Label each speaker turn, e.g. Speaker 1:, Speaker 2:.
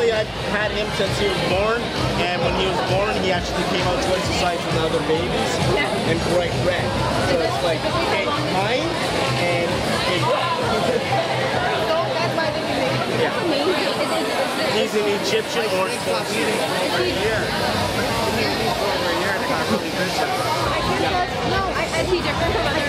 Speaker 1: basically, I've had him since he was born, and when he was born, he actually came out twice the size of the other babies,
Speaker 2: Yeah.
Speaker 1: and bright red. So it's like hey, mine and hey, Yeah. He's an Egyptian orange
Speaker 3: Stop here. Over here and it got really vicious.
Speaker 2: I can't just, no, I, I see different from,